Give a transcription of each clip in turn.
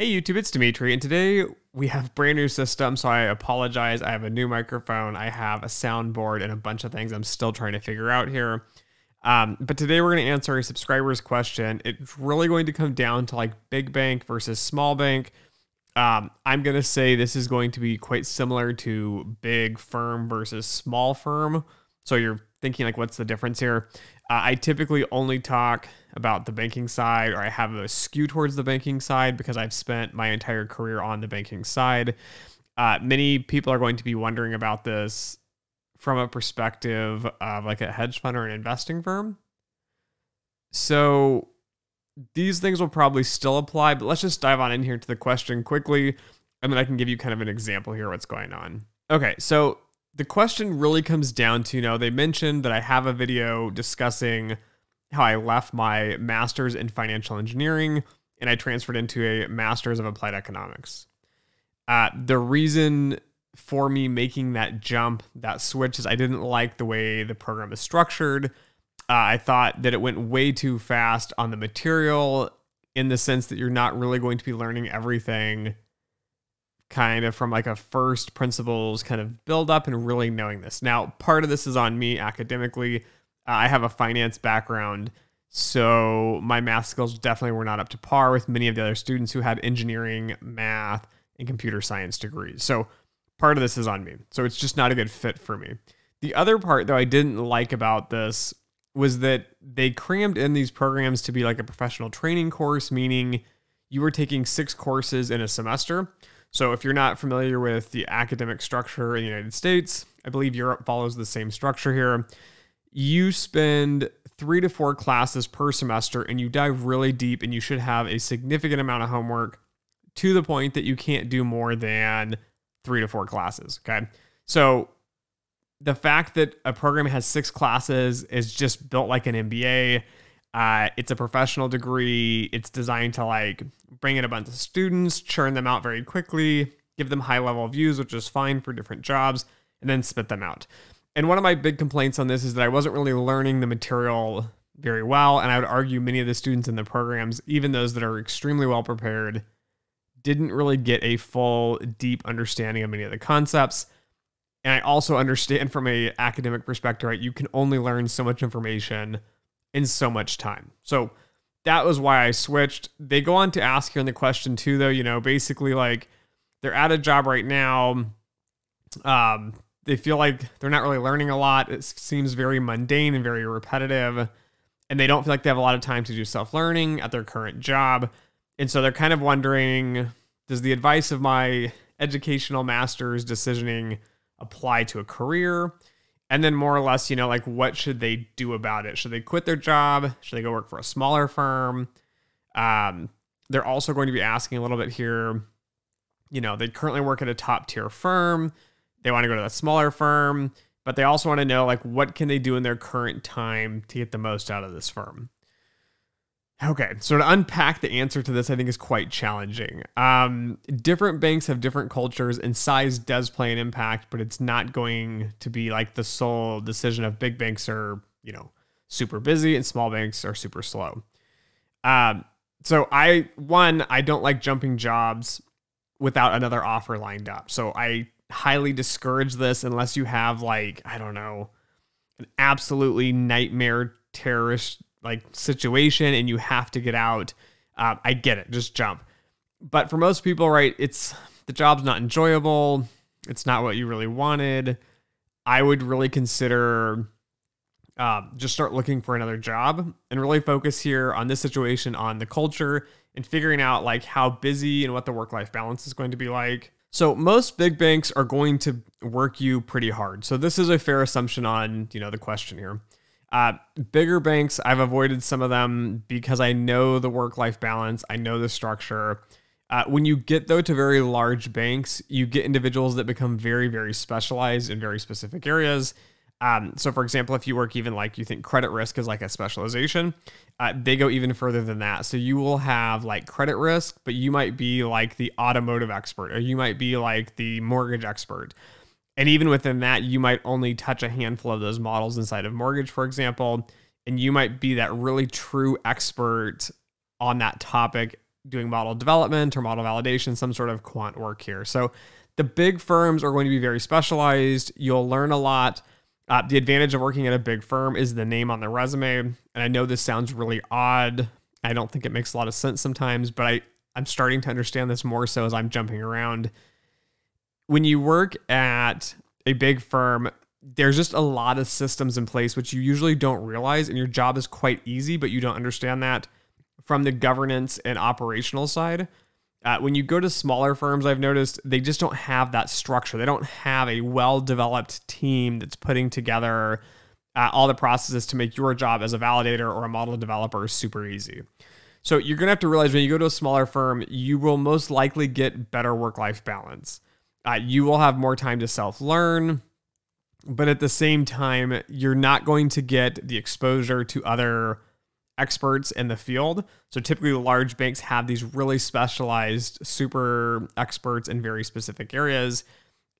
Hey YouTube, it's Dimitri, and today we have brand new system, so I apologize. I have a new microphone, I have a soundboard, and a bunch of things I'm still trying to figure out here. Um, but today we're going to answer a subscriber's question. It's really going to come down to like big bank versus small bank. Um, I'm going to say this is going to be quite similar to big firm versus small firm. So you're thinking like, what's the difference here? Uh, I typically only talk about the banking side, or I have a skew towards the banking side because I've spent my entire career on the banking side. Uh, many people are going to be wondering about this from a perspective of like a hedge fund or an investing firm. So these things will probably still apply, but let's just dive on in here to the question quickly, and then I can give you kind of an example here what's going on. Okay, so the question really comes down to you know they mentioned that I have a video discussing how I left my master's in financial engineering and I transferred into a master's of applied economics. Uh, the reason for me making that jump, that switch, is I didn't like the way the program is structured. Uh, I thought that it went way too fast on the material in the sense that you're not really going to be learning everything kind of from like a first principles kind of build up and really knowing this. Now, part of this is on me academically. I have a finance background, so my math skills definitely were not up to par with many of the other students who had engineering, math, and computer science degrees. So part of this is on me. So it's just not a good fit for me. The other part, though, I didn't like about this was that they crammed in these programs to be like a professional training course, meaning you were taking six courses in a semester. So, if you're not familiar with the academic structure in the United States, I believe Europe follows the same structure here. You spend three to four classes per semester and you dive really deep, and you should have a significant amount of homework to the point that you can't do more than three to four classes. Okay. So, the fact that a program has six classes is just built like an MBA. Uh, it's a professional degree. It's designed to like bring in a bunch of students, churn them out very quickly, give them high level views, which is fine for different jobs, and then spit them out. And one of my big complaints on this is that I wasn't really learning the material very well. And I would argue many of the students in the programs, even those that are extremely well prepared, didn't really get a full, deep understanding of many of the concepts. And I also understand from a academic perspective, right? You can only learn so much information in so much time. So that was why I switched. They go on to ask here in the question too, though, you know, basically like they're at a job right now. Um, they feel like they're not really learning a lot. It seems very mundane and very repetitive. And they don't feel like they have a lot of time to do self learning at their current job. And so they're kind of wondering does the advice of my educational master's decisioning apply to a career? And then more or less, you know, like what should they do about it? Should they quit their job? Should they go work for a smaller firm? Um, they're also going to be asking a little bit here. You know, they currently work at a top tier firm. They want to go to a smaller firm, but they also want to know like what can they do in their current time to get the most out of this firm. Okay, so to unpack the answer to this, I think is quite challenging. Um, different banks have different cultures, and size does play an impact, but it's not going to be like the sole decision of big banks are, you know, super busy and small banks are super slow. Um, so I one, I don't like jumping jobs without another offer lined up. So I highly discourage this unless you have like I don't know, an absolutely nightmare terrorist like situation and you have to get out, uh, I get it. Just jump. But for most people, right, it's the job's not enjoyable. It's not what you really wanted. I would really consider uh, just start looking for another job and really focus here on this situation on the culture and figuring out like how busy and what the work life balance is going to be like. So most big banks are going to work you pretty hard. So this is a fair assumption on, you know, the question here. Uh, bigger banks, I've avoided some of them because I know the work life balance, I know the structure. Uh, when you get though to very large banks, you get individuals that become very, very specialized in very specific areas. Um, so, for example, if you work even like you think credit risk is like a specialization, uh, they go even further than that. So, you will have like credit risk, but you might be like the automotive expert, or you might be like the mortgage expert. And even within that, you might only touch a handful of those models inside of mortgage, for example. And you might be that really true expert on that topic doing model development or model validation, some sort of quant work here. So the big firms are going to be very specialized. You'll learn a lot. Uh, the advantage of working at a big firm is the name on the resume. And I know this sounds really odd. I don't think it makes a lot of sense sometimes, but I, I'm starting to understand this more so as I'm jumping around. When you work at a big firm, there's just a lot of systems in place which you usually don't realize, and your job is quite easy, but you don't understand that from the governance and operational side. Uh, when you go to smaller firms, I've noticed they just don't have that structure. They don't have a well developed team that's putting together uh, all the processes to make your job as a validator or a model developer super easy. So you're going to have to realize when you go to a smaller firm, you will most likely get better work life balance. Uh, you will have more time to self learn, but at the same time, you're not going to get the exposure to other experts in the field. So typically, large banks have these really specialized super experts in very specific areas.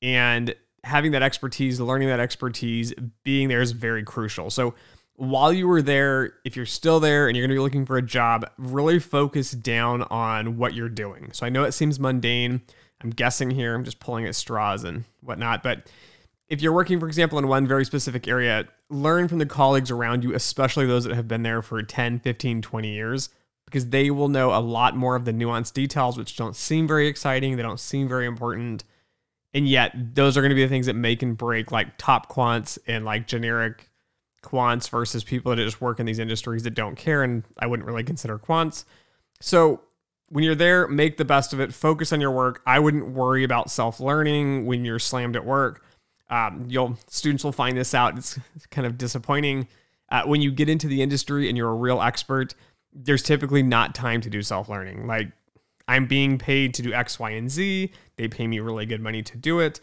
And having that expertise, learning that expertise, being there is very crucial. So while you were there, if you're still there and you're going to be looking for a job, really focus down on what you're doing. So I know it seems mundane. I'm guessing here, I'm just pulling at straws and whatnot, but if you're working, for example, in one very specific area, learn from the colleagues around you, especially those that have been there for 10, 15, 20 years, because they will know a lot more of the nuanced details, which don't seem very exciting. They don't seem very important. And yet, those are going to be the things that make and break like top quants and like generic quants versus people that just work in these industries that don't care. And I wouldn't really consider quants. So, when you're there, make the best of it. Focus on your work. I wouldn't worry about self learning when you're slammed at work um, you'll students will find this out. It's kind of disappointing uh, when you get into the industry and you're a real expert. There's typically not time to do self learning. Like I'm being paid to do X, Y, and Z. They pay me really good money to do it.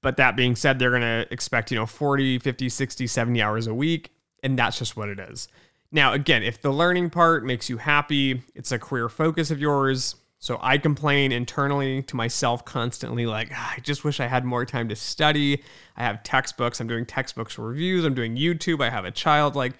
But that being said, they're going to expect, you know, 40, 50, 60, 70 hours a week. And that's just what it is. Now, again, if the learning part makes you happy, it's a career focus of yours, so I complain internally to myself constantly, like, ah, I just wish I had more time to study. I have textbooks, I'm doing textbooks reviews, I'm doing YouTube, I have a child. Like,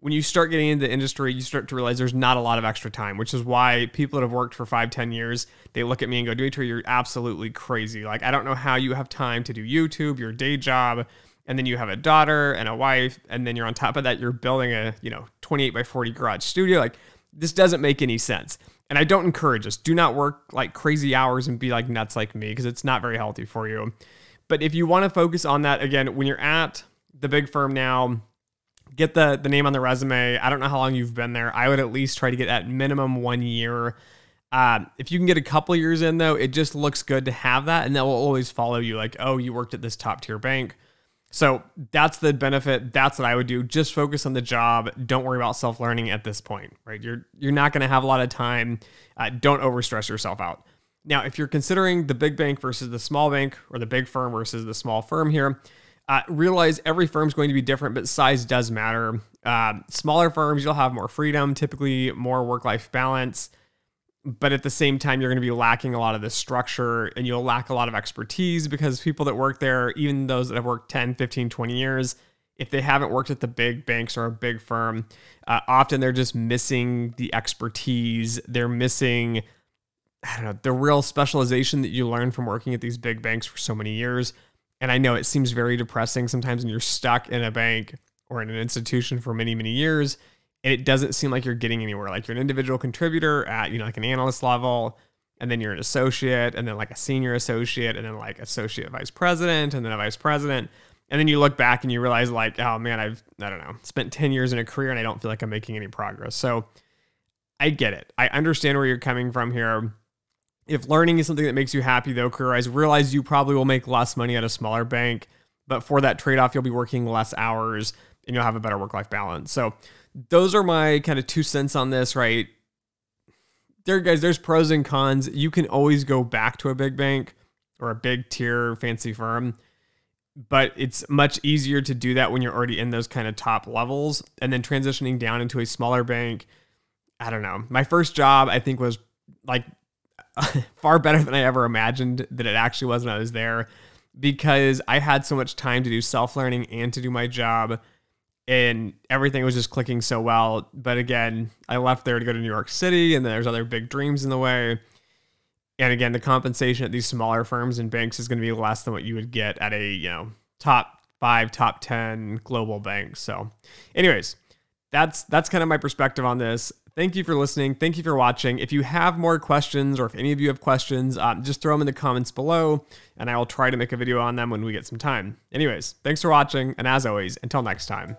when you start getting into the industry, you start to realize there's not a lot of extra time, which is why people that have worked for five, ten years, they look at me and go, Dimitri, you're absolutely crazy. Like, I don't know how you have time to do YouTube, your day job, and then you have a daughter and a wife, and then you're on top of that, you're building a, you know, 28 by 40 garage studio. Like, this doesn't make any sense. And I don't encourage this. Do not work like crazy hours and be like nuts like me because it's not very healthy for you. But if you want to focus on that, again, when you're at the big firm now, get the, the name on the resume. I don't know how long you've been there. I would at least try to get at minimum one year. Uh, if you can get a couple years in, though, it just looks good to have that. And that will always follow you like, oh, you worked at this top tier bank. So that's the benefit. That's what I would do. Just focus on the job. Don't worry about self learning at this point, right? You're you're not going to have a lot of time. Uh, don't overstress yourself out. Now, if you're considering the big bank versus the small bank, or the big firm versus the small firm here, uh, realize every firm is going to be different, but size does matter. Uh, smaller firms, you'll have more freedom, typically more work life balance but at the same time you're going to be lacking a lot of the structure and you'll lack a lot of expertise because people that work there even those that have worked 10 15 20 years if they haven't worked at the big banks or a big firm uh, often they're just missing the expertise. They're missing i don't know the real specialization that you learn from working at these big banks for so many years. And i know it seems very depressing sometimes when you're stuck in a bank or in an institution for many many years and it doesn't seem like you're getting anywhere. Like you're an individual contributor at, you know, like an analyst level, and then you're an associate, and then like a senior associate, and then like associate vice president, and then a vice president. And then you look back and you realize, like, oh man, I've, I don't know, spent 10 years in a career and I don't feel like I'm making any progress. So I get it. I understand where you're coming from here. If learning is something that makes you happy, though, career wise, realize you probably will make less money at a smaller bank. But for that trade off, you'll be working less hours and you'll have a better work life balance. So those are my kind of two cents on this, right? There, guys, there's pros and cons. You can always go back to a big bank or a big tier fancy firm, but it's much easier to do that when you're already in those kind of top levels and then transitioning down into a smaller bank. I don't know. My first job, I think, was like far better than I ever imagined that it actually was when I was there because I had so much time to do self learning and to do my job and everything was just clicking so well. But again, I left there to go to New York City, and there's other big dreams in the way. And again, the compensation at these smaller firms and banks is going to be less than what you would get at a you know top five, top ten global bank. So, anyways, that's that's kind of my perspective on this. Thank you for listening. Thank you for watching. If you have more questions or if any of you have questions, um, just throw them in the comments below and I will try to make a video on them when we get some time. Anyways, thanks for watching. And as always, until next time.